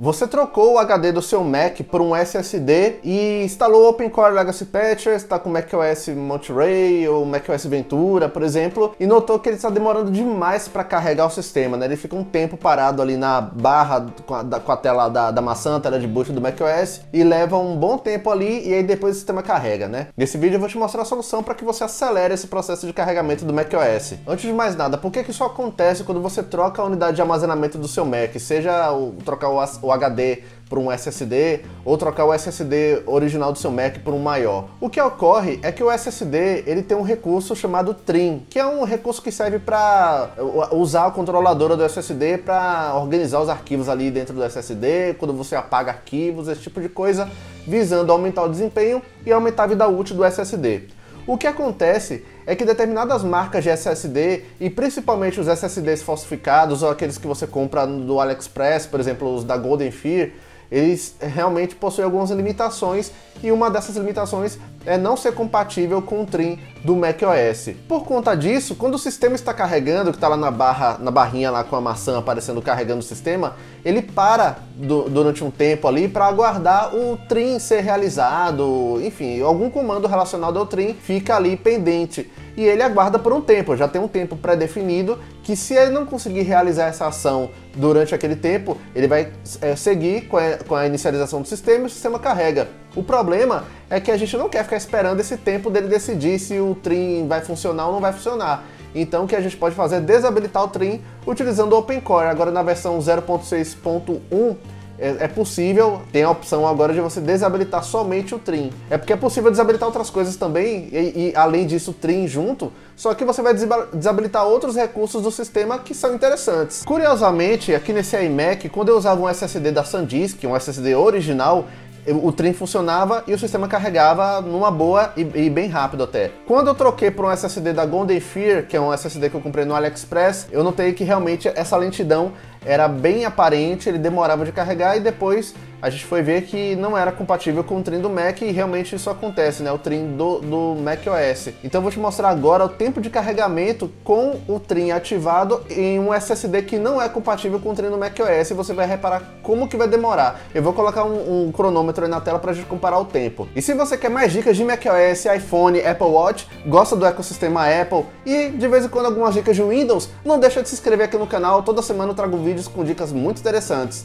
Você trocou o HD do seu Mac por um SSD e instalou OpenCore Legacy Patcher, está com macOS Monterey ou macOS Ventura, por exemplo, e notou que ele está demorando demais para carregar o sistema, né? Ele fica um tempo parado ali na barra com a, com a tela da, da maçã, a tela de boot do macOS, e leva um bom tempo ali e aí depois o sistema carrega, né? Nesse vídeo eu vou te mostrar a solução para que você acelere esse processo de carregamento do macOS. Antes de mais nada, por que, que isso acontece quando você troca a unidade de armazenamento do seu Mac? Seja o, trocar o, o HD por um SSD ou trocar o SSD original do seu Mac por um maior. O que ocorre é que o SSD ele tem um recurso chamado Trim, que é um recurso que serve para usar a controladora do SSD para organizar os arquivos ali dentro do SSD, quando você apaga arquivos, esse tipo de coisa, visando aumentar o desempenho e aumentar a vida útil do SSD. O que acontece é que determinadas marcas de SSD, e principalmente os SSDs falsificados ou aqueles que você compra do AliExpress, por exemplo, os da Golden Fear, eles realmente possuem algumas limitações e uma dessas limitações é não ser compatível com o trim do macOS. Por conta disso, quando o sistema está carregando, que está lá na barra, na barrinha lá com a maçã aparecendo carregando o sistema, ele para do, durante um tempo ali para aguardar o trim ser realizado, enfim, algum comando relacionado ao trim fica ali pendente e ele aguarda por um tempo, já tem um tempo pré-definido que se ele não conseguir realizar essa ação durante aquele tempo, ele vai é, seguir com a, com a inicialização do sistema e o sistema carrega. O problema é que a gente não quer ficar esperando esse tempo dele decidir se o trim vai funcionar ou não vai funcionar. Então o que a gente pode fazer é desabilitar o trim utilizando o OpenCore. Agora na versão 0.6.1 é, é, possível, tem a opção agora de você desabilitar somente o trim. É porque é possível desabilitar outras coisas também, e, e além disso, o trim junto, só que você vai desabilitar outros recursos do sistema que são interessantes. Curiosamente, aqui nesse iMac, quando eu usava um SSD da SanDisk, um SSD original, o trem funcionava e o sistema carregava numa boa e, e, bem rápido até. Quando eu troquei por um SSD da Golden Fear, que é um SSD que eu comprei no AliExpress, eu notei que realmente essa lentidão era bem aparente, ele demorava de carregar e depois a gente foi ver que não era compatível com o trim do Mac e realmente isso acontece, né? O trim do, do Mac OS. Então eu vou te mostrar agora o tempo de carregamento com o trim ativado em um SSD que não é compatível com o trim do Mac OS e você vai reparar como que vai demorar. Eu vou colocar um, um cronômetro aí na tela para a gente comparar o tempo. E se você quer mais dicas de Mac OS, iPhone, Apple Watch, gosta do ecossistema Apple e de vez em quando algumas dicas de Windows, não deixa de se inscrever aqui no canal. Toda semana eu trago vídeos com dicas muito interessantes.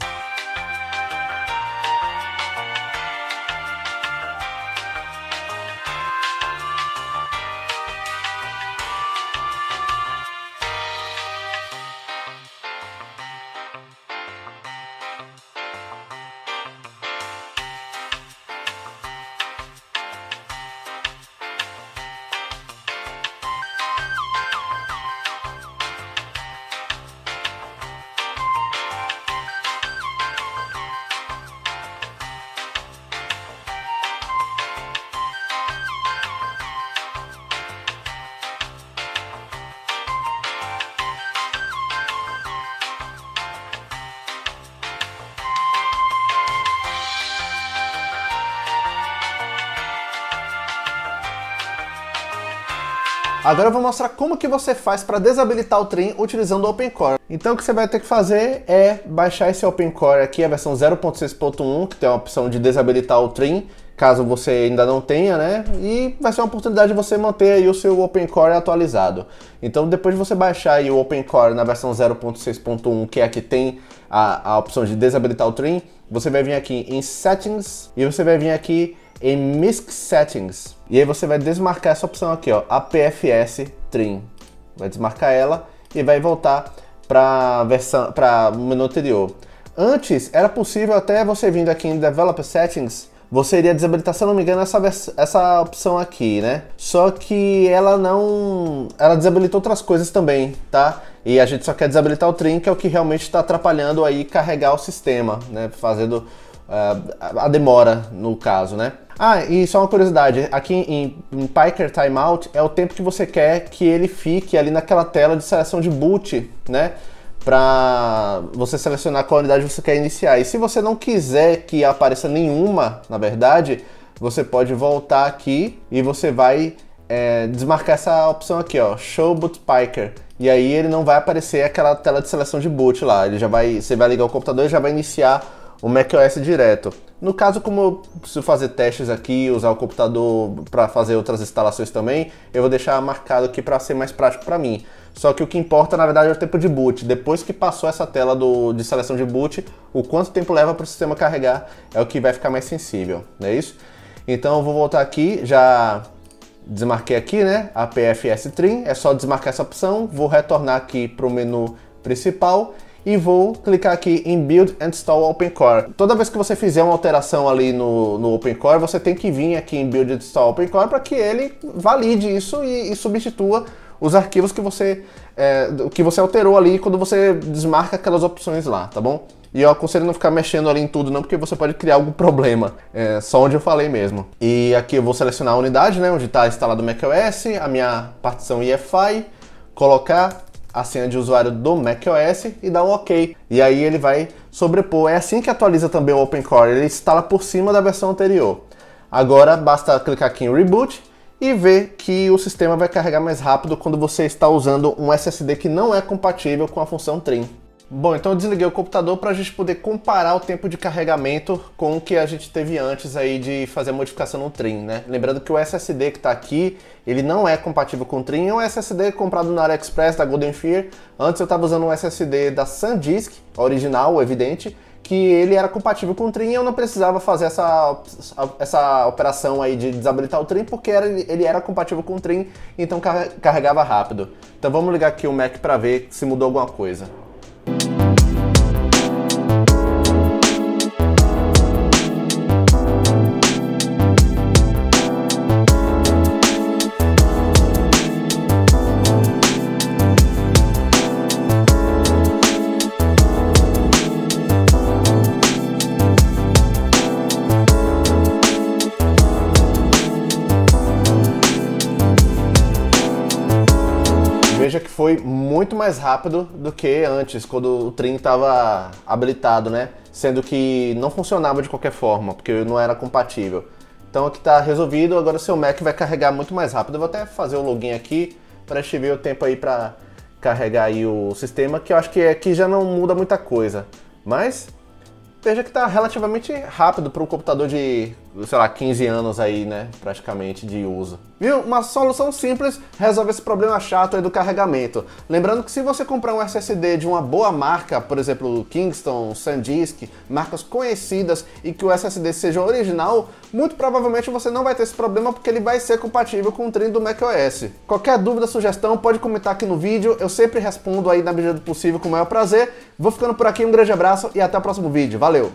Agora eu vou mostrar como que você faz para desabilitar o Trim utilizando o OpenCore. Então o que você vai ter que fazer é baixar esse OpenCore aqui, a versão 0.6.1, que tem a opção de desabilitar o Trim, caso você ainda não tenha, né? E vai ser uma oportunidade de você manter aí o seu OpenCore atualizado. Então depois de você baixar aí o OpenCore na versão 0.6.1, que é a que tem a, a opção de desabilitar o Trim, você vai vir aqui em Settings e você vai vir aqui em Mix Settings. E aí você vai desmarcar essa opção aqui, ó, APFS Trim. Vai desmarcar ela e vai voltar para versão para o menu anterior. Antes era possível até você vindo aqui em Developer Settings, você iria desabilitar, se não me engano, essa, essa opção aqui, né? Só que ela não. Ela desabilitou outras coisas também, tá? E a gente só quer desabilitar o Trim, que é o que realmente está atrapalhando aí carregar o sistema, né? Fazendo a demora no caso, né? Ah, e só uma curiosidade, aqui em, em Piker Timeout é o tempo que você quer que ele fique ali naquela tela de seleção de boot, né? Para você selecionar qual unidade você quer iniciar. E se você não quiser que apareça nenhuma, na verdade, você pode voltar aqui e você vai é, desmarcar essa opção aqui, ó, Show Boot Piker. E aí ele não vai aparecer aquela tela de seleção de boot lá. Ele já vai, você vai ligar o computador e já vai iniciar o macOS direto. No caso, como eu preciso fazer testes aqui, usar o computador para fazer outras instalações também, eu vou deixar marcado aqui para ser mais prático para mim. Só que o que importa, na verdade, é o tempo de boot. Depois que passou essa tela do, de seleção de boot, o quanto tempo leva para o sistema carregar é o que vai ficar mais sensível, não é isso? Então eu vou voltar aqui, já desmarquei aqui, né, a PFS Trim, é só desmarcar essa opção, vou retornar aqui para o menu principal e vou clicar aqui em Build and Install OpenCore. Toda vez que você fizer uma alteração ali no, no OpenCore, você tem que vir aqui em Build and Install OpenCore para que ele valide isso e, e substitua os arquivos que você, é, que você alterou ali quando você desmarca aquelas opções lá, tá bom? E eu aconselho não ficar mexendo ali em tudo não, porque você pode criar algum problema, é, só onde eu falei mesmo. E aqui eu vou selecionar a unidade, né, onde está instalado o macOS, a minha partição EFI, colocar a senha de usuário do macOS e dar um OK. E aí ele vai sobrepor. É assim que atualiza também o OpenCore, ele instala por cima da versão anterior. Agora basta clicar aqui em Reboot e ver que o sistema vai carregar mais rápido quando você está usando um SSD que não é compatível com a função Trim. Bom, então eu desliguei o computador para a gente poder comparar o tempo de carregamento com o que a gente teve antes aí de fazer a modificação no Trim, né? Lembrando que o SSD que está aqui, ele não é compatível com o Trim, é um SSD comprado na AliExpress da Golden Fear. Antes eu estava usando um SSD da SanDisk, original, evidente, que ele era compatível com o Trim e eu não precisava fazer essa, essa operação aí de desabilitar o Trim porque era, ele era compatível com o Trim, então carregava rápido. Então vamos ligar aqui o Mac para ver se mudou alguma coisa. Foi muito mais rápido do que antes, quando o Trim estava habilitado, né? Sendo que não funcionava de qualquer forma, porque não era compatível. Então aqui está resolvido, agora o seu Mac vai carregar muito mais rápido. Eu vou até fazer o login aqui para gente ver o tempo aí para carregar aí o sistema, que eu acho que aqui já não muda muita coisa. Mas veja que está relativamente rápido para um computador de, sei lá, 15 anos aí, né, praticamente de uso. Viu? Uma solução simples resolve esse problema chato aí do carregamento. Lembrando que se você comprar um SSD de uma boa marca, por exemplo, Kingston, SanDisk, marcas conhecidas e que o SSD seja original, muito provavelmente você não vai ter esse problema porque ele vai ser compatível com o trem do macOS. Qualquer dúvida, sugestão, pode comentar aqui no vídeo, eu sempre respondo aí na medida do possível com o maior prazer. Vou ficando por aqui, um grande abraço e até o próximo vídeo. Valeu!